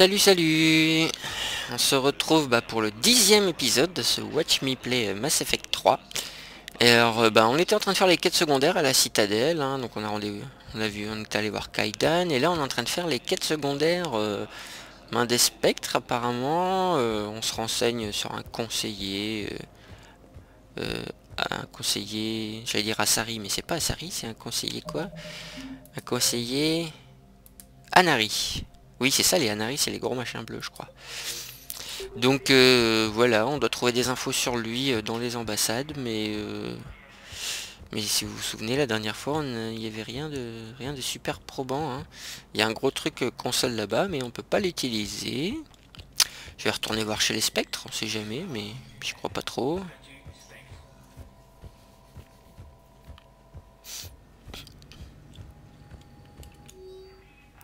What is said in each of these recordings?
Salut salut On se retrouve bah, pour le dixième épisode de ce Watch Me Play Mass Effect 3. Et euh, bah, on était en train de faire les quêtes secondaires à la citadelle, hein, donc on a rendez on a vu, on est allé voir Kaidan, et là on est en train de faire les quêtes secondaires euh, main des spectres apparemment, euh, on se renseigne sur un conseiller, un conseiller, j'allais dire Asari, mais c'est pas Asari, c'est un conseiller quoi? Un conseiller Anari. Oui, c'est ça, les Anari, c'est les gros machins bleus, je crois. Donc euh, voilà, on doit trouver des infos sur lui euh, dans les ambassades, mais euh, mais si vous vous souvenez, la dernière fois, il n'y avait rien de rien de super probant. Hein. Il y a un gros truc console là-bas, mais on peut pas l'utiliser. Je vais retourner voir chez les spectres, on sait jamais, mais je crois pas trop.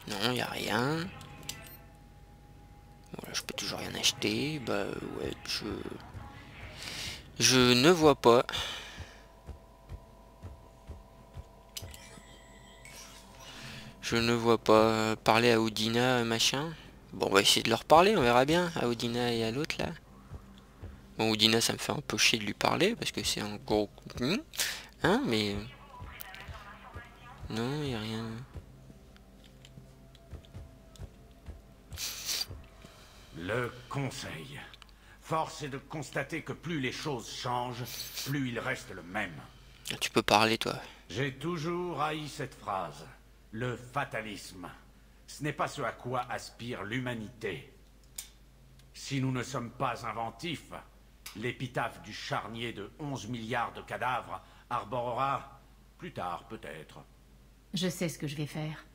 Non, il n'y a rien je peux toujours rien acheter. Bah ouais, je... Je ne vois pas. Je ne vois pas parler à Odina, machin. Bon, on va essayer de leur parler, on verra bien, à Odina et à l'autre, là. Bon, Odina, ça me fait un peu chier de lui parler, parce que c'est un gros... Hein, mais... Non, il a rien... Le conseil. Force est de constater que plus les choses changent, plus il reste le même. Tu peux parler, toi. J'ai toujours haï cette phrase. Le fatalisme. Ce n'est pas ce à quoi aspire l'humanité. Si nous ne sommes pas inventifs, l'épitaphe du charnier de 11 milliards de cadavres arborera plus tard peut-être. Je sais ce que je vais faire.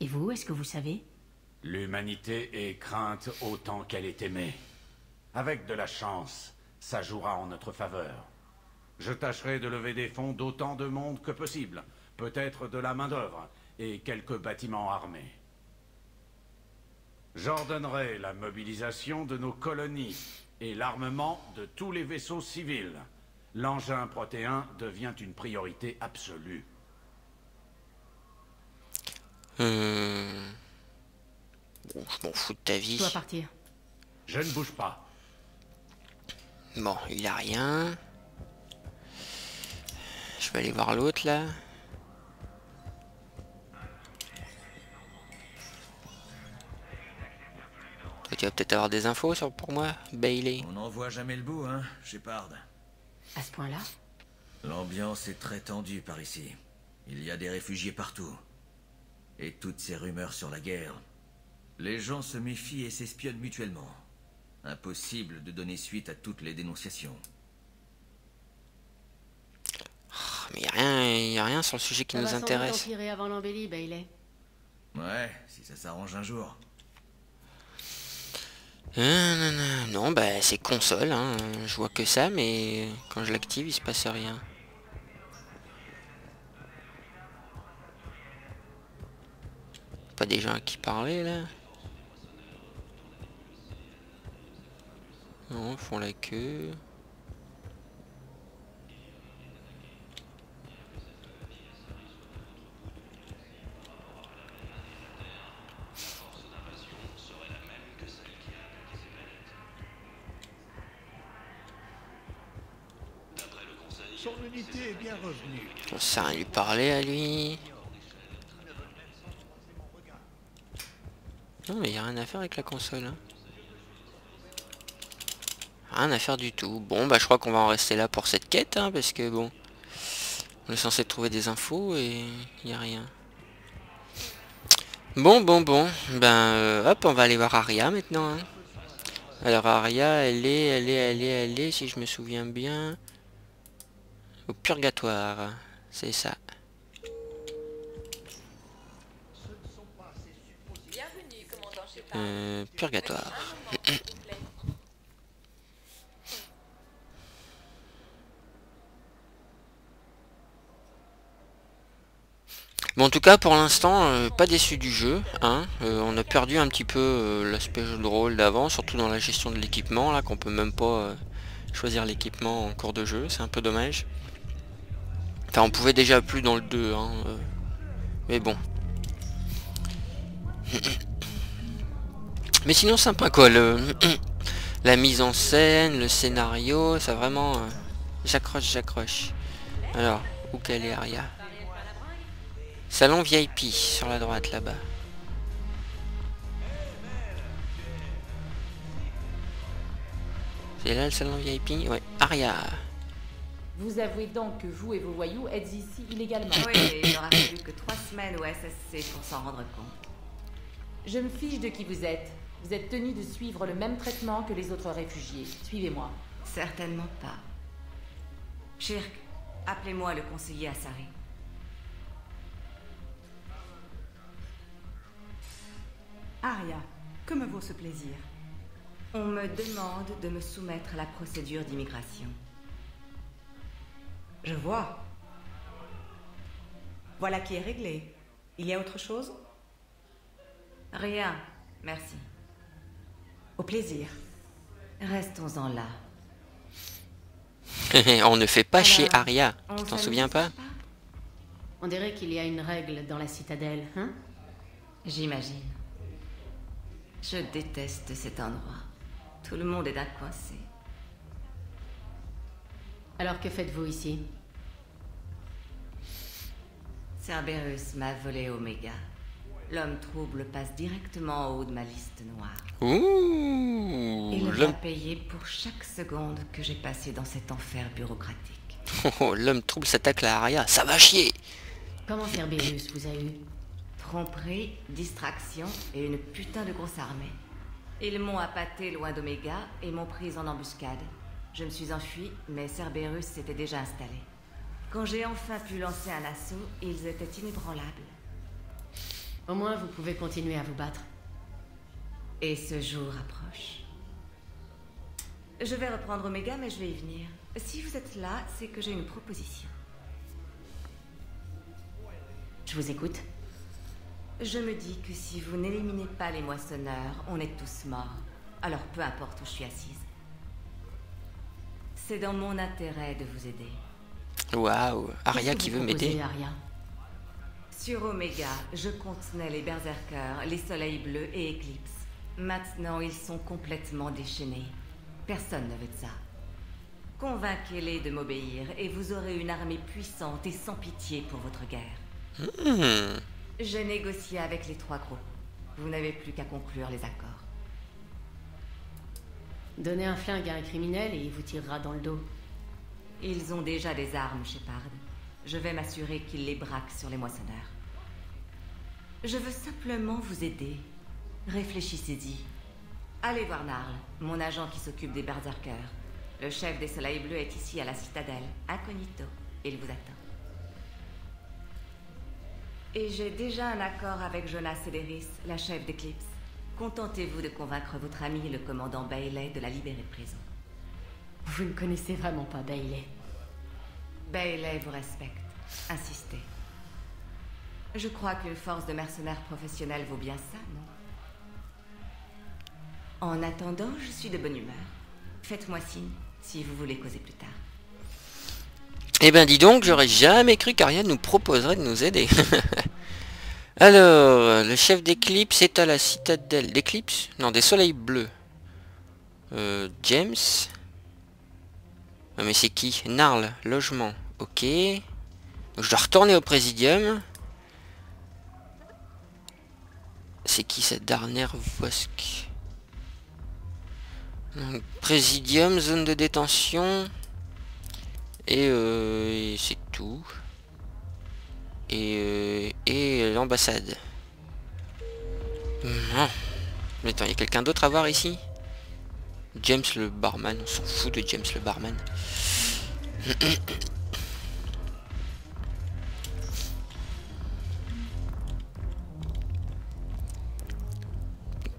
Et vous, est-ce que vous savez? L'humanité est crainte autant qu'elle est aimée. Avec de la chance, ça jouera en notre faveur. Je tâcherai de lever des fonds d'autant de monde que possible, peut-être de la main-d'œuvre et quelques bâtiments armés. J'ordonnerai la mobilisation de nos colonies et l'armement de tous les vaisseaux civils. L'engin protéin devient une priorité absolue. Hmm. Bon, je m'en fous de ta vie. Je dois partir. Je ne bouge pas. Bon, il a rien. Je vais aller voir l'autre là. tu vas peut-être avoir des infos sur pour moi, Bailey. On n'en voit jamais le bout, hein, Shepard. À ce point-là? L'ambiance est très tendue par ici. Il y a des réfugiés partout. Et toutes ces rumeurs sur la guerre, les gens se méfient et s'espionnent mutuellement. Impossible de donner suite à toutes les dénonciations. Oh, mais il n'y a, rien sur le sujet qui nous intéresse. avant l'embellie, Bailey. Ouais, si ça s'arrange un jour. Euh, non, bah c'est console, hein. je vois que ça, mais quand je l'active, il se passe rien. Pas des gens à qui parler là Non, ils font la queue. Son unité est bien revenue. Ça sert à lui parler à lui. Non mais il n'y a rien à faire avec la console. Hein. Rien à faire du tout. Bon, bah je crois qu'on va en rester là pour cette quête, hein, parce que bon... On est censé trouver des infos et il n'y a rien. Bon, bon, bon. Ben, euh, hop, on va aller voir Aria maintenant. Hein. Alors Aria, elle est, elle est, elle est, elle est, si je me souviens bien... Au purgatoire. C'est ça. Euh, purgatoire. Bon, en tout cas, pour l'instant, euh, pas déçu du jeu. Hein. Euh, on a perdu un petit peu euh, l'aspect jeu de rôle d'avant, surtout dans la gestion de l'équipement, là, qu'on peut même pas choisir l'équipement en cours de jeu. C'est un peu dommage. Enfin, on pouvait déjà plus dans le 2, hein, mais bon. Mais sinon sympa quoi, le, la mise en scène, le scénario, ça vraiment... j'accroche, j'accroche. Alors, où qu'elle est Aria? Salon VIP sur la droite là-bas. C'est là le salon VIP Ouais. Aria. Vous avouez donc que vous et vos voyous êtes ici illégalement. Oui, il n'aura fallu que trois semaines au SSC pour s'en rendre compte. Je me fiche de qui vous êtes. Vous êtes tenu de suivre le même traitement que les autres réfugiés. Suivez-moi. Certainement pas. Shirk, appelez-moi le conseiller Assari. Aria, que me vaut ce plaisir? On me demande de me soumettre à la procédure d'immigration. Je vois. Voilà qui est réglé. Il y a autre chose? Rien, merci. Au plaisir. Restons-en là. On ne fait pas Alors, chier Aria. Tu t'en souviens pas? On dirait qu'il y a une règle dans la citadelle, hein? J'imagine. Je déteste cet endroit. Tout le monde est d'un coincé. Alors que faites-vous ici? Cerberus m'a volé Omega. L'homme trouble passe directement en haut de ma liste noire. Ouh Il va payer pour chaque seconde que j'ai passée dans cet enfer bureaucratique. oh, l'homme trouble s'attaque à Aria. Ça va chier Comment Cerberus vous a eu? Tromperie, distraction et une putain de grosse armée. Ils m'ont appâté loin d'Omega et m'ont prise en embuscade. Je me suis enfui, mais Cerberus s'était déjà installé. Quand j'ai enfin pu lancer un assaut, ils étaient inébranlables. Au moins, vous pouvez continuer à vous battre. Et ce jour approche. Je vais reprendre Omega, mais je vais y venir. Si vous êtes là, c'est que j'ai une proposition. Je vous écoute. Je me dis que si vous n'éliminez pas les moissonneurs, on est tous morts. Alors peu importe où je suis assise. C'est dans mon intérêt de vous aider. Waouh Aria qui veut m'aider. Aria? Sur Omega, je contenais les berserkers, les soleils bleus et Eclipse. Maintenant, ils sont complètement déchaînés. Personne ne veut de ça. Convainquez-les de m'obéir et vous aurez une armée puissante et sans pitié pour votre guerre. Hmm. J'ai négocié avec les trois groupes. Vous n'avez plus qu'à conclure les accords. Donnez un flingue à un criminel et il vous tirera dans le dos. Ils ont déjà des armes, Shepard. Je vais m'assurer qu'ils les braquent sur les moissonneurs. Je veux simplement vous aider. Réfléchissez-y. Allez voir Narl, mon agent qui s'occupe des berserkers. Le chef des Soleils Bleus est ici à la citadelle, incognito. Il vous attend. Et j'ai déjà un accord avec Jonas Cederis, la chef d'Eclipse. Contentez-vous de convaincre votre ami, le commandant Bailey, de la libérer de prison. Vous ne connaissez vraiment pas Bailey. Bailey vous respecte. Insistez. Je crois qu'une force de mercenaires professionnels vaut bien ça, non? En attendant, je suis de bonne humeur. Faites-moi signe si vous voulez causer plus tard. Eh ben dis donc, j'aurais jamais cru qu'Aria nous proposerait de nous aider. Alors, le chef d'Eclipse est à la citadelle. D'Eclipse? Non, des soleils bleus. Euh, James? Ah, mais c'est qui? Narl, logement. Ok. Donc je dois retourner au Présidium. C'est qui cette dernière Donc, Présidium, zone de détention. Et, euh, c'est tout. Et, euh, et l'ambassade. Mais attends, il y a quelqu'un d'autre à voir ici? James le barman, on s'en fout de James le barman.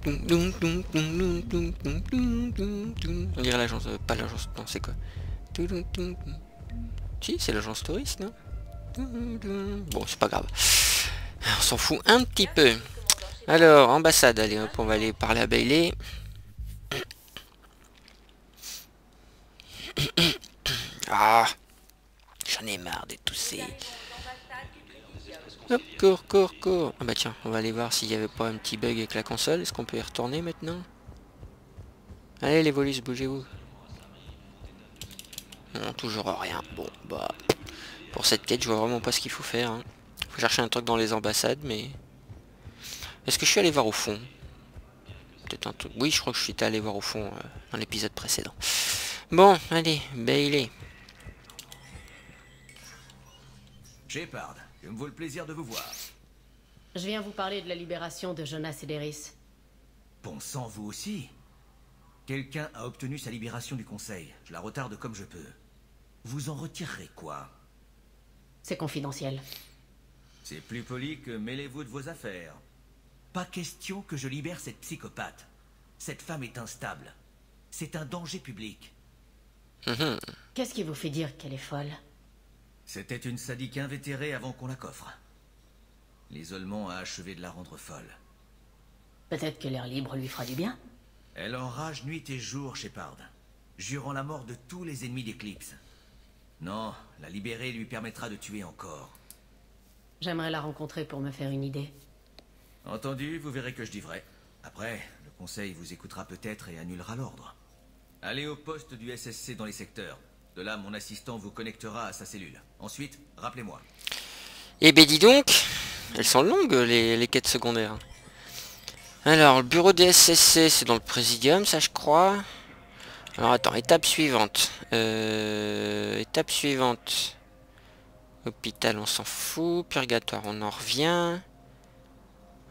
On dirait l'agence, euh, pas l'agence, non c'est quoi? Si, c'est l'agence touriste, non Bon, c'est pas grave. On s'en fout un petit peu. Alors, ambassade, allez hop, on va aller parler à Bailey. Ah J'en ai marre de tous ces... Hop, cours, cours. Ah bah tiens, on va aller voir s'il n'y avait pas un petit bug avec la console. Est-ce qu'on peut y retourner maintenant? Allez les volus, bougez-vous. Non, toujours rien. Bon, bah... Pour cette quête, je vois vraiment pas ce qu'il faut faire. Hein. Faut chercher un truc dans les ambassades, mais... Est-ce que je suis allé voir au fond? Peut-être un truc... Oui, je crois que je suis allé voir au fond euh, dans l'épisode précédent. Bon, allez, Bailey. Shepard, que me vaut le plaisir de vous voir. Je viens vous parler de la libération de Jonas Ederis. Bon sang, vous aussi Quelqu'un a obtenu sa libération du Conseil. Je la retarde comme je peux. Vous en retirerez quoi? C'est confidentiel. C'est plus poli que mêlez-vous de vos affaires. Pas question que je libère cette psychopathe. Cette femme est instable. C'est un danger public. Mhm. Qu'est-ce qui vous fait dire qu'elle est folle? C'était une sadique invétérée avant qu'on la coffre. L'isolement a achevé de la rendre folle. Peut-être que l'air libre lui fera du bien Elle enrage nuit et jour, Shepard, jurant la mort de tous les ennemis d'Eclipse. Non, la libérer lui permettra de tuer encore. J'aimerais la rencontrer pour me faire une idée. Entendu, vous verrez que je dis vrai. Après, le conseil vous écoutera peut-être et annulera l'ordre. Allez au poste du SSC dans les secteurs. De là, mon assistant vous connectera à sa cellule. Ensuite, rappelez-moi. Eh ben dis donc, elles sont longues les, les quêtes secondaires. Alors, le bureau des SSC, c'est dans le Présidium, ça je crois. Alors attends, étape suivante. Euh, étape suivante. Hôpital, on s'en fout. Purgatoire, on en revient.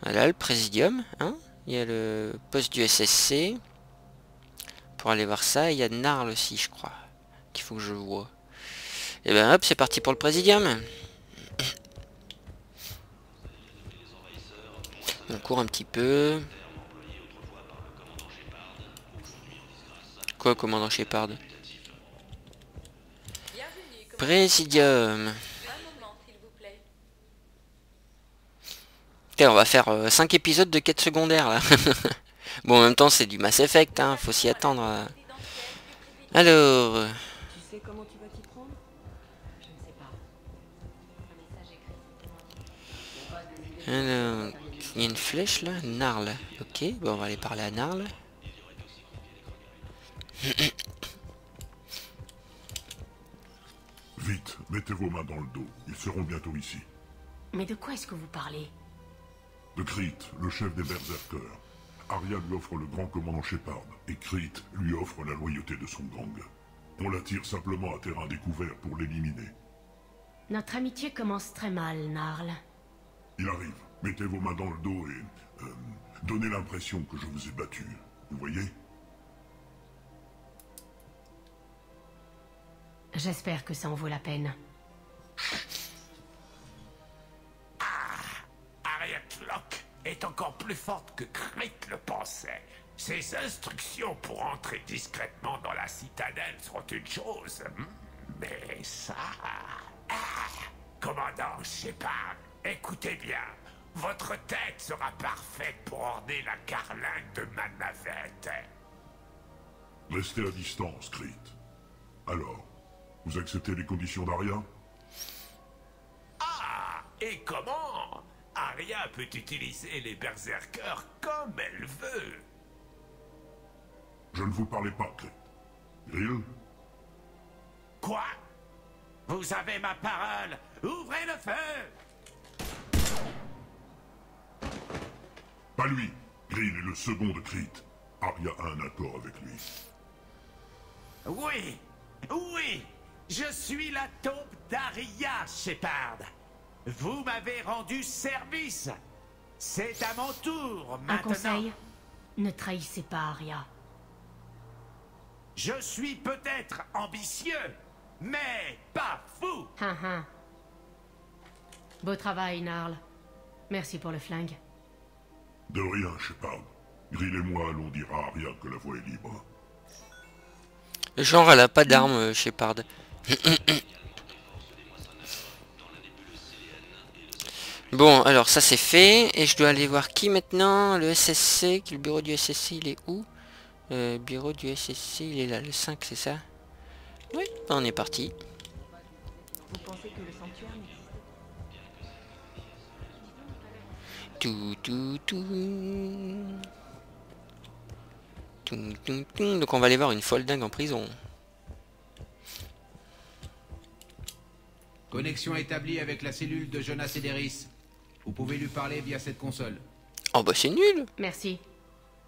Voilà, le Présidium. Hein il y a le poste du SSC. Pour aller voir ça, il y a Narl aussi, je crois. Qu'il faut que je vois. Et ben hop, c'est parti pour le Présidium. On court un petit peu. Commandant Shepard Présidium. On va faire 5 épisodes de quête secondaire là. bon, en même temps, c'est du Mass Effect, hein, faut s'y attendre. Alors, sais pas. alors, il y a une flèche là, Narl. Ok, bon, on va aller parler à Narl. Vite, mettez vos mains dans le dos. Ils seront bientôt ici. Mais de quoi est-ce que vous parlez? De Crete, le chef des berserkers. Arya lui offre le grand commandant Shepard, et Crete lui offre la loyauté de son gang. On l'attire simplement à terrain découvert pour l'éliminer. Notre amitié commence très mal, Narl. Il arrive. Mettez vos mains dans le dos et... euh, donnez l'impression que je vous ai battu. Vous voyez? J'espère que ça en vaut la peine. Harriet Locke est encore plus forte que Crete le pensait. Ses instructions pour entrer discrètement dans la citadelle sont une chose. hmm, Mais ça... Ah, commandant Shepard, écoutez bien. Votre tête sera parfaite pour orner la carlingue de ma navette. Restez à distance, Crete. Alors, vous acceptez les conditions d'Aria? Ah Et comment? Arya peut utiliser les berserkers comme elle veut. Je ne vous parlais pas, Crete. Grill Quoi? Vous avez ma parole Ouvrez le feu Pas lui Grill est le second de Crete. Arya a un accord avec lui. Oui Oui Je suis la taupe d'Arya, Shepard. Vous m'avez rendu service. C'est à mon tour Un maintenant. conseil Ne trahissez pas Arya. Je suis peut-être ambitieux, mais pas fou. Hein, hein. Beau travail, Narl. Merci pour le flingue. De rien, Shepard. Grill et moi allons dire à Arya que la voie est libre. Genre, elle a pas d'arme, euh, Shepard. bon, alors ça c'est fait. Et je dois aller voir qui maintenant? Le SSC. Le bureau du SSC, il est où? Euh, Bureau du SSC, il est là. Le 5, c'est ça? Oui, on est parti. Vous pensez que le sanctuaire. Tout, tout, tout. Donc on va aller voir une folle dingue en prison. Connexion établie avec la cellule de Jonas Ederis. Vous pouvez lui parler via cette console. Oh bah c'est nul Merci.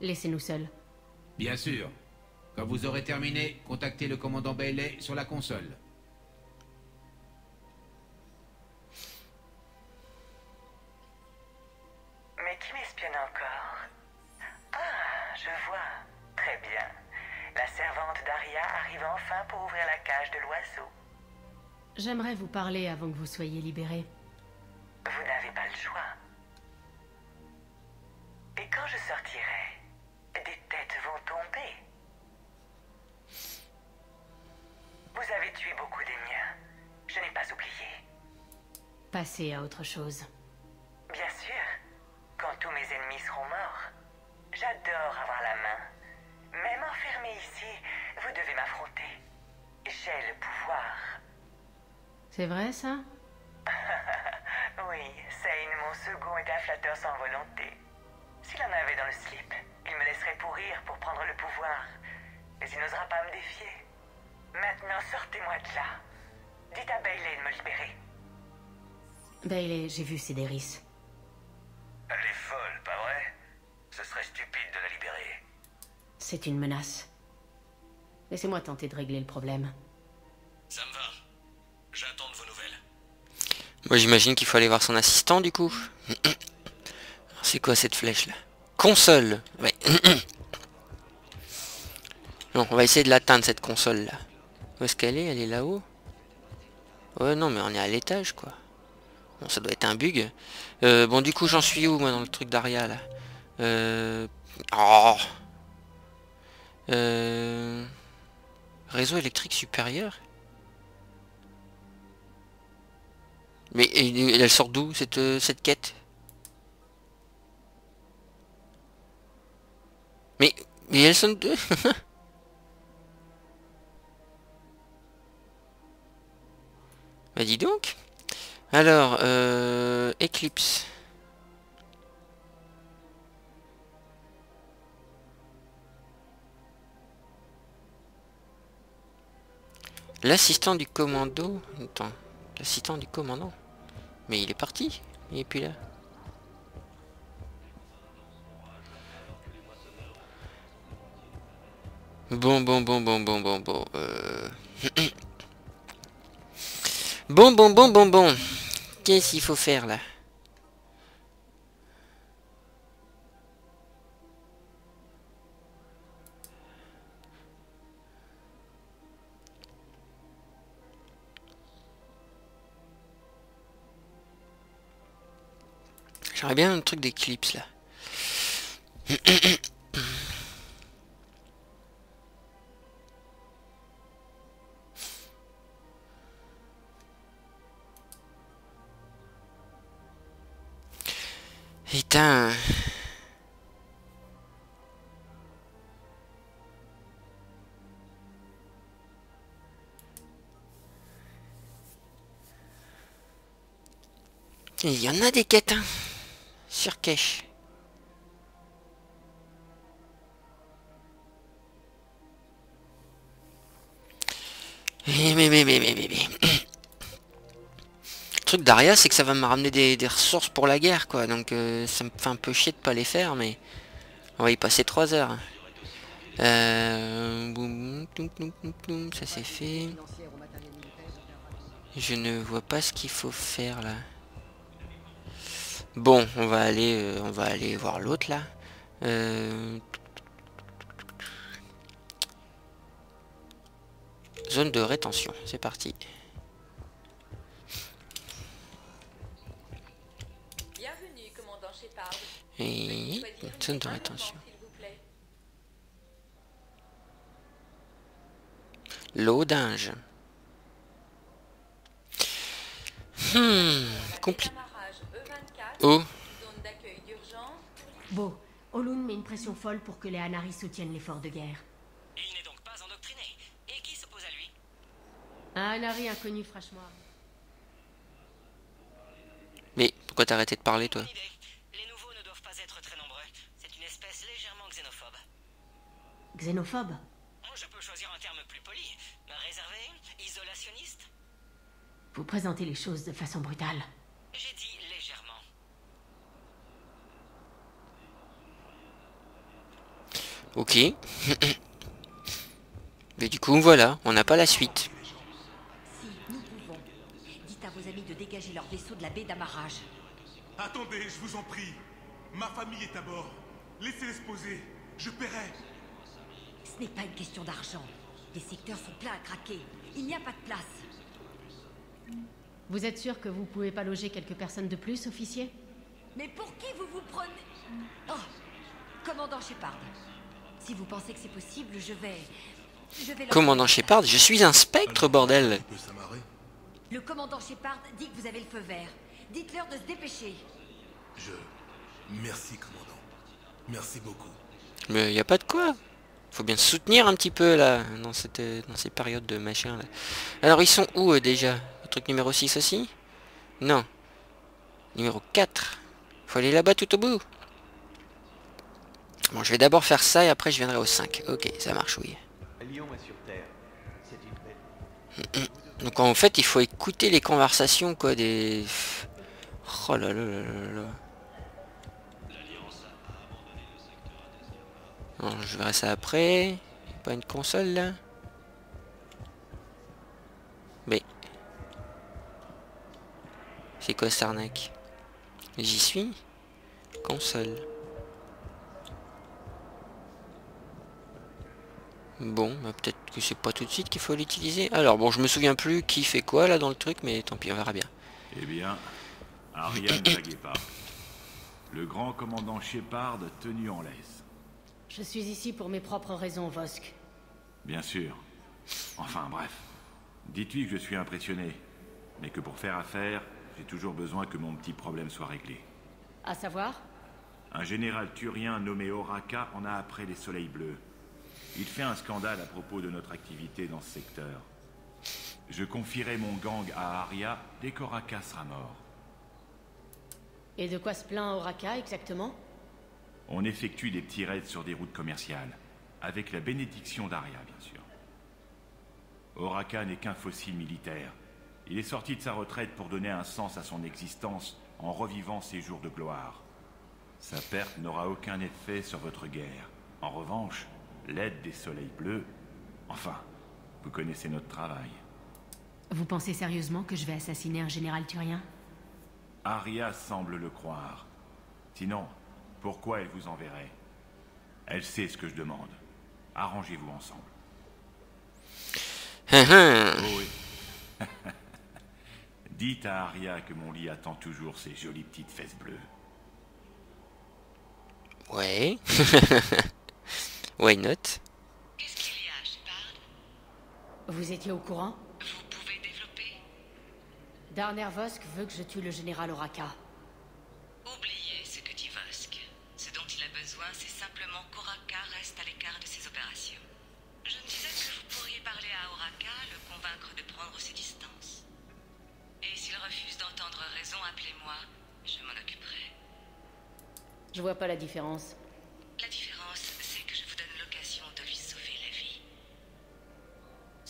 Laissez-nous seuls. Bien sûr. Quand vous aurez terminé, contactez le commandant Bailey sur la console. J'aimerais vous parler avant que vous soyez libérés. Vous n'avez pas le choix. Et quand je sortirai, des têtes vont tomber. Vous avez tué beaucoup des miens. Je n'ai pas oublié. Passez à autre chose. C'est vrai ça? Oui, Sane, mon second, est un flatteur sans volonté. S'il en avait dans le slip, il me laisserait pourrir pour prendre le pouvoir. Mais il n'osera pas me défier. Maintenant, sortez-moi de là. Dites à Bailey de me libérer. Bailey, j'ai vu Cédéris. Elle est folle, pas vrai? Ce serait stupide de la libérer. C'est une menace. Laissez-moi tenter de régler le problème. Moi j'imagine qu'il faut aller voir son assistant du coup. C'est quoi cette flèche là? Console Ouais. On va essayer de l'atteindre cette console là. Où est-ce qu'elle est? Elle est là-haut? Ouais non mais on est à l'étage quoi. Bon ça doit être un bug. Euh, bon du coup j'en suis où moi dans le truc d'Aria là? Euh... Oh euh... Réseau électrique supérieur? Mais elle sort d'où cette, euh, cette quête? Mais, mais elles sont deux Bah dis donc. Alors, euh, Eclipse. L'assistant du commando l'assistant du commandant Mais il est parti Il est plus là. Bon, bon, bon, bon, bon, bon, bon. euh. bon, bon, bon, bon, bon. Qu'est-ce qu'il faut faire là? Bien un truc d'éclipse là. Putain. Il y en a des quêtes, hein. Mais, mais, mais, mais, mais, mais. Le truc d'Aria, c'est que ça va me ramener des, ressources pour la guerre, quoi. Donc, euh, ça me fait un peu chier de pas les faire, mais... On va y passer 3 heures. Euh... ça c'est fait. Je ne vois pas ce qu'il faut faire, là. Bon, on va aller, euh, on va aller voir l'autre là. Euh, Zone de rétention, c'est parti. Bienvenue, commandant Shepard. Et zone de rétention. L'audinge. Hmm, compliqué. Où Beau. Olun met une pression folle pour que les Hanaris soutiennent l'effort de guerre. Il n'est donc pas endoctriné. Et qui s'oppose à lui? Un Hanari inconnu, franchement. Mais pourquoi t'as arrêté de parler, toi? Les nouveaux ne doivent pas être très nombreux. C'est une espèce légèrement xénophobe. Xénophobe? Oh, je peux choisir un terme plus poli. Réservé Isolationniste? Vous présentez les choses de façon brutale. Ok. Mais du coup, voilà, on n'a pas la suite. Si, nous pouvons. Dites à vos amis de dégager leur vaisseau de la baie d'amarrage. Attendez, je vous en prie. Ma famille est à bord. Laissez-les se poser. Je paierai. Ce n'est pas une question d'argent. Les secteurs sont pleins à craquer. Il n'y a pas de place. Vous êtes sûr que vous pouvez pas loger quelques personnes de plus, officier? Mais pour qui vous vous prenez? Oh Commandant Shepard. Si vous pensez que c'est possible, je vais... Je vais Commandant Shepard, je suis un spectre, bordel Le commandant Shepard dit que vous avez le feu vert. Dites-leur de se dépêcher. Je... Merci, commandant. Merci beaucoup. Mais y a pas de quoi. Faut bien se soutenir un petit peu là, dans cette dans ces périodes de machin là. Alors ils sont où euh, déjà? Le truc numéro 6 aussi? Non. Numéro 4. Faut aller là-bas tout au bout. Bon, je vais d'abord faire ça et après je viendrai au 5. Ok, ça marche, oui. Donc en fait, il faut écouter les conversations quoi des... Oh là là là là là. Non, je verrai ça après. Pas une console là Mais... C'est quoi cette arnaque? J'y suis? Console. Bon, bah, peut-être que c'est pas tout de suite qu'il faut l'utiliser. Alors bon, je me souviens plus qui fait quoi là dans le truc, mais tant pis, on verra bien. Eh bien, Aria ne blaguez pas. Le grand commandant Shepard tenu en laisse. Je suis ici pour mes propres raisons, Vosk. Bien sûr. Enfin bref. Dites-lui que je suis impressionné. Mais que pour faire affaire, j'ai toujours besoin que mon petit problème soit réglé. À savoir? Un général turien nommé Oraka en a après les soleils bleus. Il fait un scandale à propos de notre activité dans ce secteur. Je confierai mon gang à Aria dès qu'Oraka sera mort. Et de quoi se plaint Oraka exactement? On effectue des petits raids sur des routes commerciales, avec la bénédiction d'Aria, bien sûr. Oraka n'est qu'un fossile militaire. Il est sorti de sa retraite pour donner un sens à son existence en revivant ses jours de gloire. Sa perte n'aura aucun effet sur votre guerre. En revanche, l'aide des soleils bleus... Enfin, vous connaissez notre travail. Vous pensez sérieusement que je vais assassiner un général turien? Aria semble le croire. Sinon, pourquoi elle vous enverrait? Elle sait ce que je demande. Arrangez-vous ensemble. Oh oui. Dites à Aria que mon lit attend toujours ses jolies petites fesses bleues. Ouais. Why not? Vous étiez au courant? Vous pouvez développer Darner Vosk veut que je tue le général Oraka. Oubliez ce que dit Vosk. Ce dont il a besoin, c'est simplement qu'Oraka reste à l'écart de ses opérations. Je me disais que vous pourriez parler à Oraka, le convaincre de prendre ses distances. Et s'il refuse d'entendre raison, appelez-moi. Je m'en occuperai. Je vois pas la différence.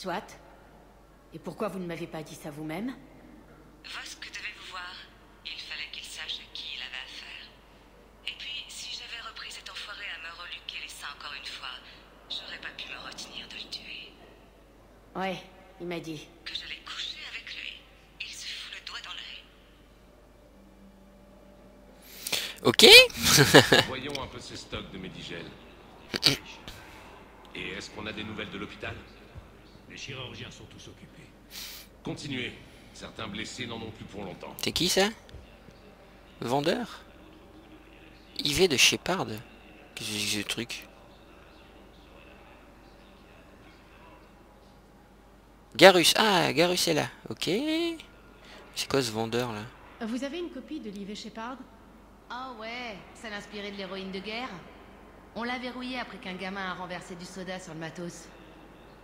Soit. Et pourquoi vous ne m'avez pas dit ça vous-même Vosk devait vous voir. Il fallait qu'il sache à qui il avait affaire. Et puis, si j'avais repris cet enfoiré à me reluquer les seins encore une fois, j'aurais pas pu me retenir de le tuer. Ouais, il m'a dit. Que j'allais coucher avec lui. Il se fout le doigt dans l'œil. Ok Voyons un peu ces stocks de Medigel. Et est-ce qu'on a des nouvelles de l'hôpital? Les chirurgiens sont tous occupés. Continuez. Certains blessés n'en ont plus pour longtemps. C'est qui ça? Vendeur? IV de Shepard Qu'est-ce que c'est que ce truc? Garus, ah Garus est là, ok. C'est quoi ce vendeur là? Vous avez une copie de l'IV Shepard Ah ouais, ça l'inspirait de l'héroïne de guerre? On l'a verrouillé après qu'un gamin a renversé du soda sur le matos.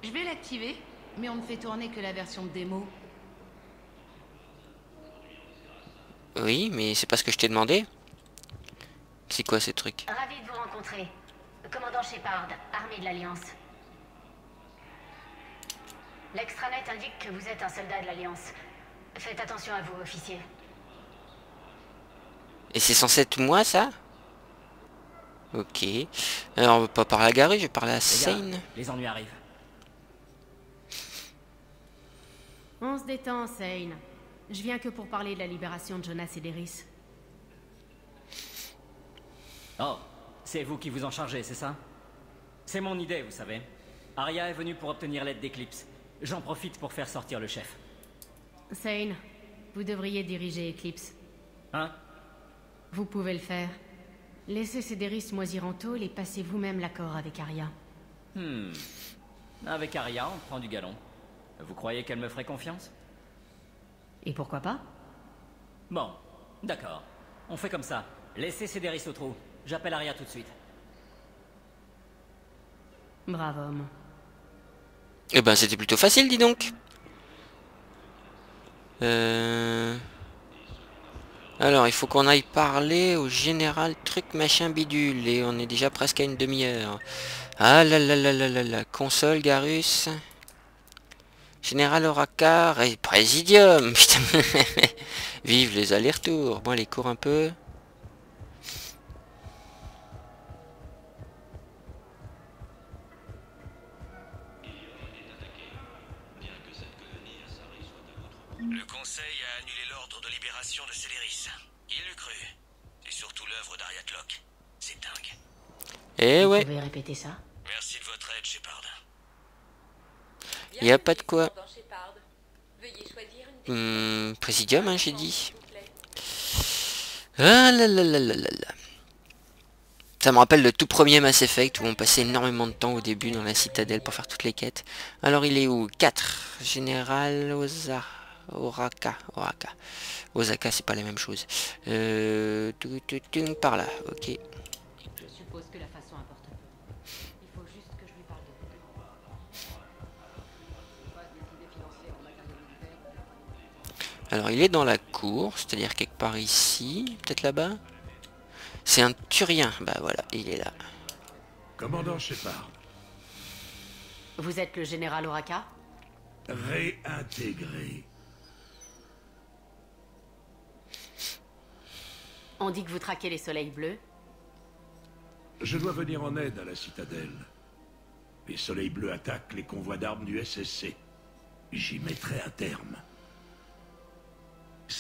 Je vais l'activer, mais on ne fait tourner que la version démo. Oui, mais c'est pas ce que je t'ai demandé. C'est quoi ces trucs? Ravi de vous rencontrer. Commandant Shepard, armée de l'Alliance. L'extranet indique que vous êtes un soldat de l'Alliance. Faites attention à vous, officier. Et c'est censé être moi, ça? Ok. Alors, on va pas parler à Gary, je vais parler à Sane. les ennuis arrivent. On se détend, Sane. Je viens que pour parler de la libération de Jonas et d'Eris. Oh, c'est vous qui vous en chargez, c'est ça? C'est mon idée, vous savez. Arya est venue pour obtenir l'aide d'Eclipse. J'en profite pour faire sortir le chef. Sane, vous devriez diriger Eclipse. Hein? Vous pouvez le faire. Laissez Cédéris moisir en tôle et passez vous-même l'accord avec Arya. Hmm. Avec Arya, on prend du galon. Vous croyez qu'elle me ferait confiance? Et pourquoi pas? Bon, d'accord. On fait comme ça. Laissez Cédéris au trou. J'appelle Arya tout de suite. Brave homme. Eh ben, c'était plutôt facile, dis donc. Euh... Alors, il faut qu'on aille parler au général truc machin bidule. Et on est déjà presque à une demi-heure. Ah là là là là là là. Console, Garus. Général Oracar et Présidium. Putain. Vive les allers-retours. Bon, allez, cours un peu. Le Conseil a annulé l'ordre de libération de Céléris. Il l'eût cru. Et surtout l'œuvre d'Ariat Locke. C'est dingue. Eh Vous ouais. pouvez répéter ça Merci de votre aide, Shepard. Y a pas de quoi. Hmm, Présidium, hein, j'ai dit. Ah là là là là là là. Ça me rappelle le tout premier Mass Effect où on passait énormément de temps au début dans la citadelle pour faire toutes les quêtes. Alors il est où? 4. Général Oza... Oraka. Oraka. Osaka, c'est pas la même chose. Euh... par là, ok. Alors il est dans la cour, c'est-à-dire quelque part ici, peut-être là-bas. C'est un Turien, bah voilà, il est là. Commandant Shepard, Vous êtes le général Oraka? Réintégré. On dit que vous traquez les soleils bleus. Je dois venir en aide à la citadelle. Les soleils bleus attaquent les convois d'armes du SSC. J'y mettrai un terme.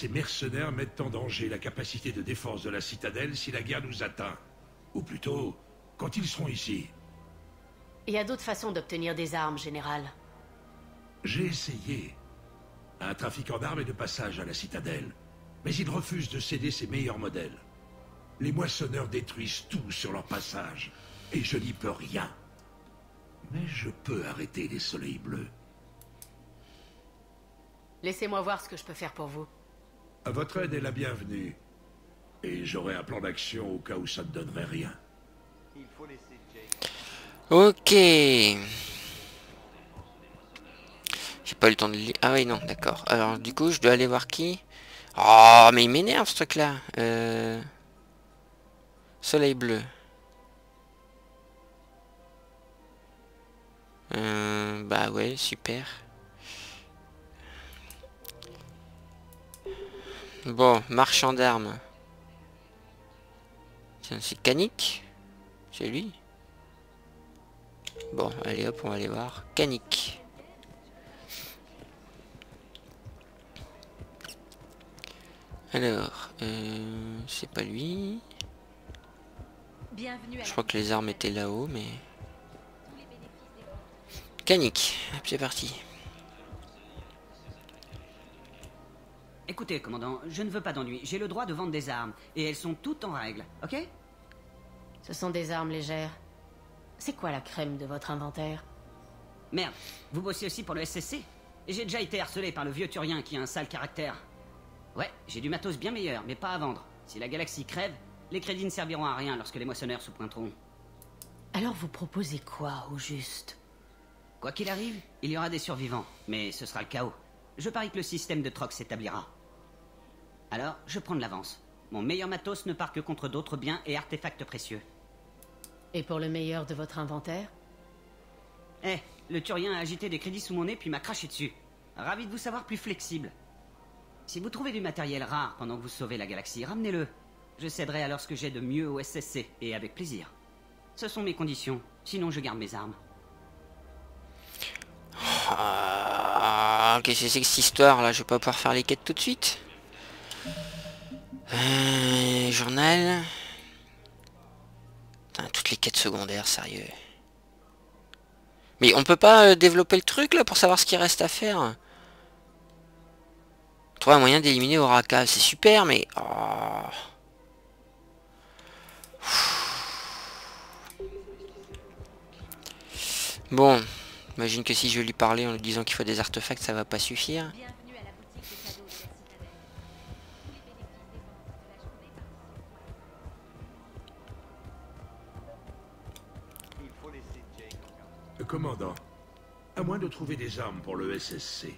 Ces mercenaires mettent en danger la capacité de défense de la citadelle si la guerre nous atteint. Ou plutôt, quand ils seront ici. Il y a d'autres façons d'obtenir des armes, général. J'ai essayé. Un trafiquant d'armes est de passage à la citadelle. Mais il refuse de céder ses meilleurs modèles. Les moissonneurs détruisent tout sur leur passage. Et je n'y peux rien. Mais je peux arrêter les soleils bleus. Laissez-moi voir ce que je peux faire pour vous. Votre aide est la bienvenue. Et j'aurai un plan d'action au cas où ça ne donnerait rien. Il faut laisser Jake. Ok. J'ai pas eu le temps de lire. Ah oui, non, d'accord. Alors, du coup, je dois aller voir qui? Oh, mais il m'énerve ce truc-là. Euh... Soleil bleu. Euh, bah ouais, super. Bon, marchand d'armes. C'est Canic C'est lui Bon, allez hop, on va aller voir. Canic. Alors, euh, c'est pas lui. Bienvenue à Je crois que les armes étaient là-haut, mais... Canic, c'est parti. Écoutez, commandant, je ne veux pas d'ennui. J'ai le droit de vendre des armes. Et elles sont toutes en règle, ok? Ce sont des armes légères. C'est quoi la crème de votre inventaire? Merde, vous bossez aussi pour le SSC Et j'ai déjà été harcelé par le vieux Turien qui a un sale caractère. Ouais, j'ai du matos bien meilleur, mais pas à vendre. Si la galaxie crève, les crédits ne serviront à rien lorsque les moissonneurs se pointeront. Alors vous proposez quoi, au juste? Quoi qu'il arrive, il y aura des survivants, mais ce sera le chaos. Je parie que le système de troc s'établira. Alors, je prends de l'avance. Mon meilleur matos ne part que contre d'autres biens et artefacts précieux. Et pour le meilleur de votre inventaire? Eh, le Turien a agité des crédits sous mon nez puis m'a craché dessus. Ravi de vous savoir plus flexible. Si vous trouvez du matériel rare pendant que vous sauvez la galaxie, ramenez-le. Je céderai alors ce que j'ai de mieux au SSC, et avec plaisir. Ce sont mes conditions, sinon je garde mes armes. Ah, qu'est-ce que c'est que cette histoire là? Je vais pas pouvoir faire les quêtes tout de suite. Euh, journal. Putain, toutes les quêtes secondaires, sérieux. Mais on peut pas euh, développer le truc là pour savoir ce qu'il reste à faire? Trouver un moyen d'éliminer Oraka, c'est super, mais... oh. Bon, imagine que si je lui parlais en lui disant qu'il faut des artefacts, ça va pas suffire. Commandant, à moins de trouver des armes pour le SSC,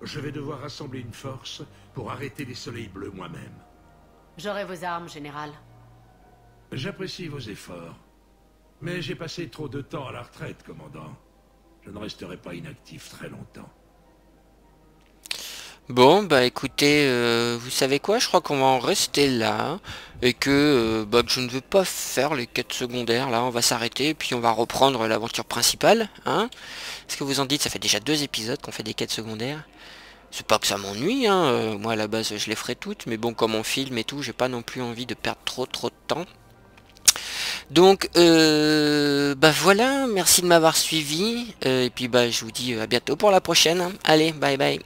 je vais devoir rassembler une force pour arrêter les soleils bleus moi-même. J'aurai vos armes, général. J'apprécie vos efforts, mais j'ai passé trop de temps à la retraite, commandant. Je ne resterai pas inactif très longtemps. Bon, bah écoutez, euh, vous savez quoi? Je crois qu'on va en rester là. Et que, euh, bah, que je ne veux pas faire les quêtes secondaires. Là, on va s'arrêter. Puis on va reprendre l'aventure principale. Hein Est-ce que vous en dites Ça fait déjà deux épisodes qu'on fait des quêtes secondaires. C'est pas que ça m'ennuie. Hein. euh, moi, à la base, je les ferai toutes. Mais bon, comme on filme et tout, j'ai pas non plus envie de perdre trop trop de temps. Donc, bah voilà. Merci de m'avoir suivi. Et puis, bah, je vous dis à bientôt pour la prochaine. Allez, bye bye.